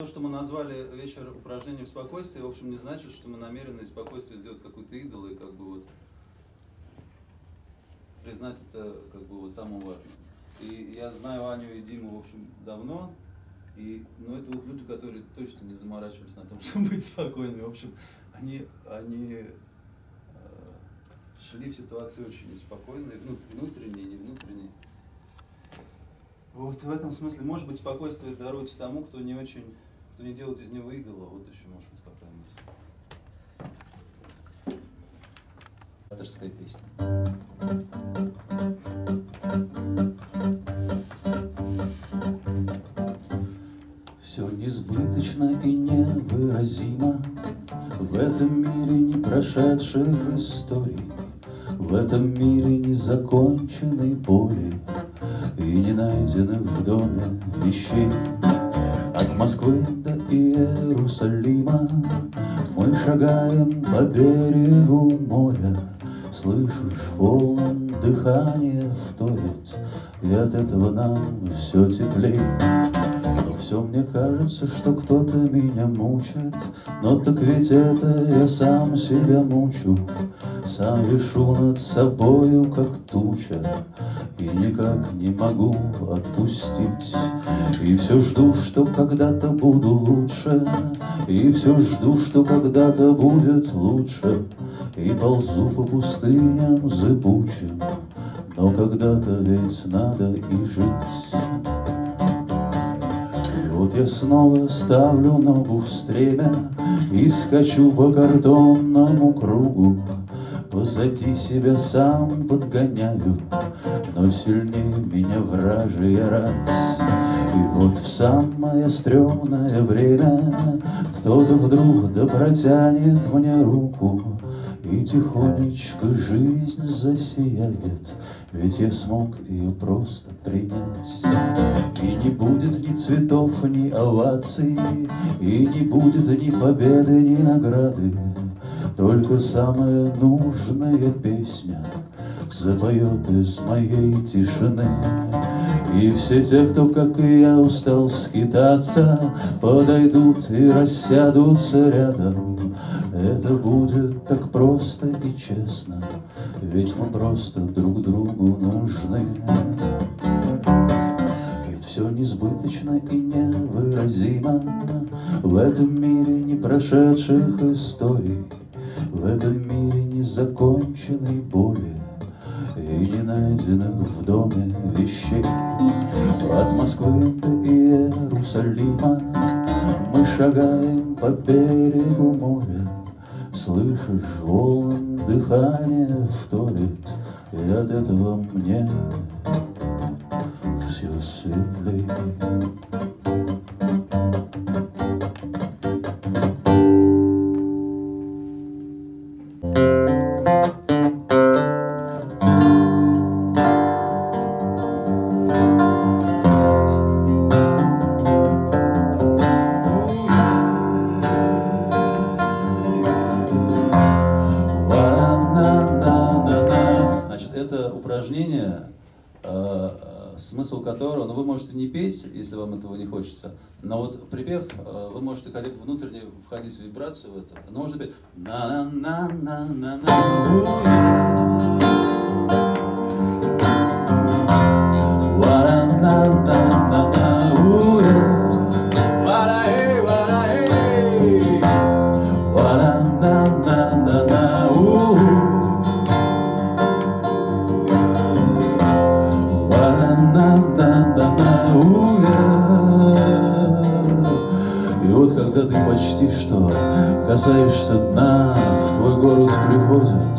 То, что мы назвали вечер упражнением в спокойствии, в общем, не значит, что мы намерены из спокойствия сделать какой-то идол и как бы вот признать это как бы вот самым важным. И я знаю Аню и Диму, в общем, давно, и, но это вот люди, которые точно не заморачивались на том, чтобы быть спокойными. В общем, они, они э, шли в ситуации очень спокойные, внутренние, не внутренние. Вот в этом смысле, может быть, спокойствие даруется тому, кто не очень, кто не делает из него идола. Вот еще, может быть, какая мысль. Авторская песня. Все несбыточно и невыразимо В этом мире не прошедших историй В этом мире незаконченной боли И не найденных в доме вещей От Москвы до Иерусалима Мы шагаем по берегу моря. Слышишь, волнам дыхание вторит И от этого нам все теплей но все мне кажется, что кто-то меня мучает Но так ведь это я сам себя мучу Сам вешу над собою, как туча И никак не могу отпустить. И все жду, что когда-то буду лучше И все жду, что когда-то будет лучше. И ползу по пустыням зыбучим Но когда-то ведь надо и жить. Вот я снова ставлю ногу в стремя И скачу по картонному кругу Позади себя сам подгоняю Но сильнее меня вражий рац И вот в самое стрёмное время Кто-то вдруг да протянет мне руку И тихонечко жизнь засияет ведь я смог ее просто принять. И не будет ни цветов, ни оваций, И не будет ни победы, ни награды, Только самая нужная песня Запоет из моей тишины. И все те, кто, как и я, устал скитаться, Подойдут и рассядутся рядом. Это будет так просто и честно, Ведь мы просто друг другу нужны. Ведь все несбыточно и невыразимо В этом мире не прошедших историй, В этом мире незаконченной боли и не найденных в доме вещей. От Москвы до Иерусалима мы шагаем по берегу моря, Слышишь, волн дыхание вторит, И от этого мне все светлее. Которого, ну вы можете не петь, если вам этого не хочется, но вот припев, вы можете хотя бы внутренне входить в вибрацию в это. Но можно петь почти что касаешься дна, в твой город приходит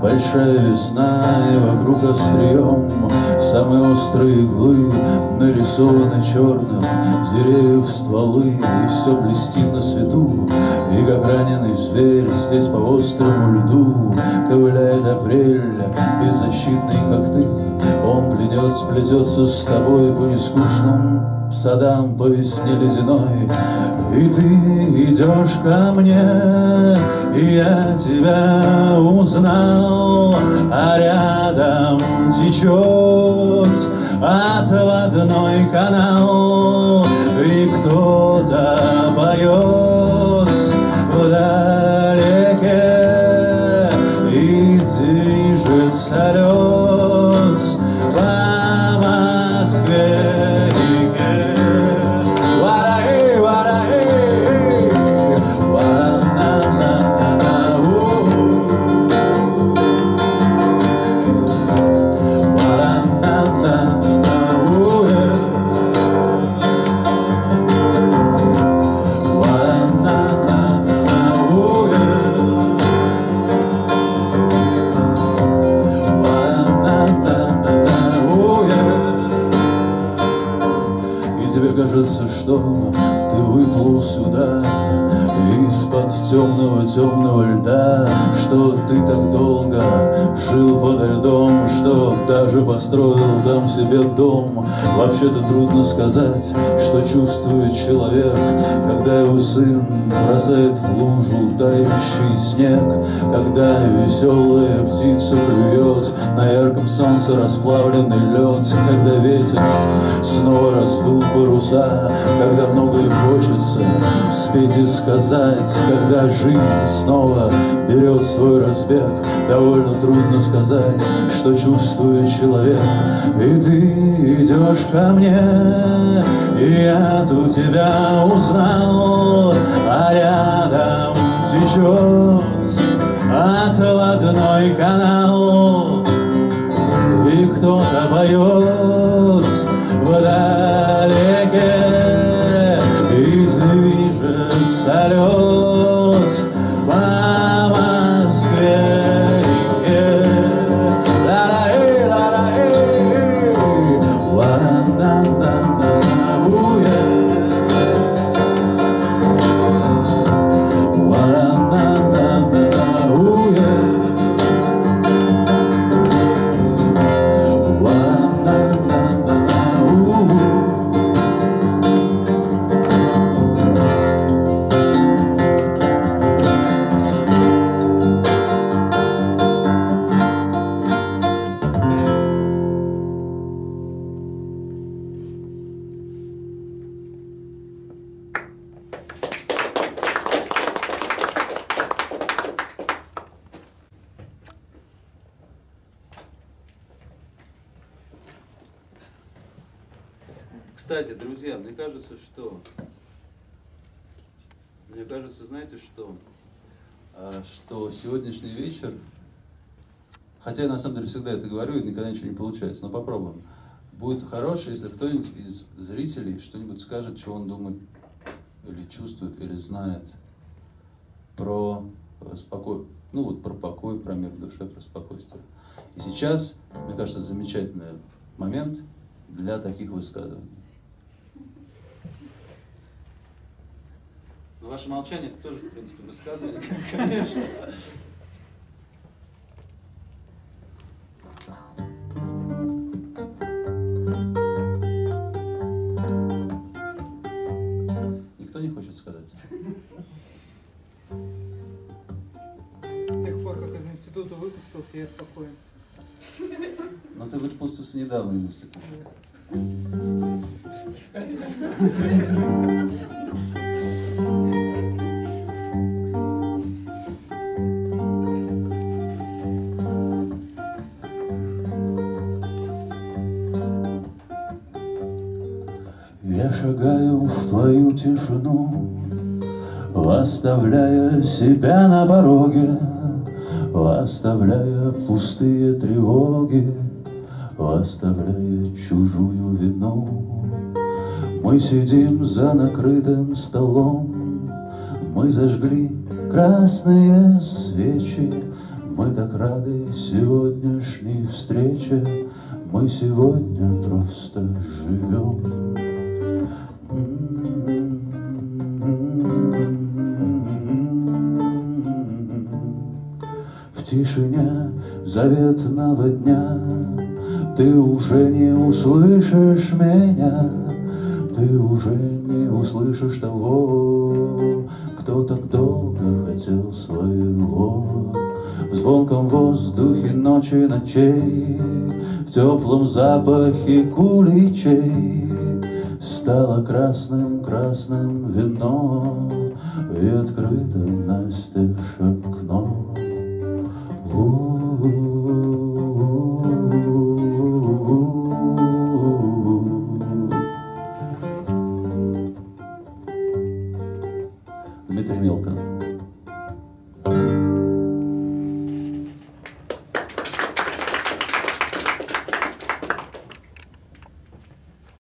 большая весна, и вокруг острием самые острые иглы нарисованы черных деревьев стволы, и все блестит на свету, и как раненый зверь здесь по острому льду ковыляет апрель, беззащитный, как ты, он пленет, сплетется с тобой по нескучным садам по весне ледяной, И ты идешь ко мне, и я тебя узнал, А рядом течет отводной канал, и кто-то 좀 넘어 좀 놀다 Что ты так долго жил подо льдом Что даже построил там себе дом. Вообще-то трудно сказать, что чувствует человек Когда его сын бросает в лужу тающий снег Когда веселая птица клюет На ярком солнце расплавленный лед Когда ветер снова раздул паруса Когда многое хочется спеть и сказать Когда жизнь снова берет свой разбег. Довольно трудно сказать, что чувствует человек. И ты идешь ко мне, и я тут тебя узнал А рядом течет отводной канал. И кто-то поет Кстати, друзья, мне кажется, что... Мне кажется, знаете что? А, что сегодняшний вечер, хотя я на самом деле всегда это говорю, и никогда ничего не получается, но попробуем. Будет хороший, если кто-нибудь из зрителей что-нибудь скажет, что он думает, или чувствует, или знает про спокой, ну вот про покой, про мир в душе, про спокойствие. И сейчас, мне кажется, замечательный момент для таких высказываний. Но ваше молчание это тоже, в принципе, высказывание, конечно. Никто не хочет сказать? С тех пор, как из института выпустился, я спокоен. Но ты выпустился недавно из института. Я шагаю в твою тишину, Оставляя себя на пороге, Оставляя пустые тревоги, Оставляя чужую вину. Мы сидим за накрытым столом, Мы зажгли красные свечи, Мы так рады сегодняшней встрече, Мы сегодня просто живем. В тишине заветного дня Ты уже не услышишь меня Ты уже не услышишь того Кто так долго хотел своего В звонком воздухе ночи ночей В теплом запахе куличей Стало красным-красным вино И открыто настежь окно.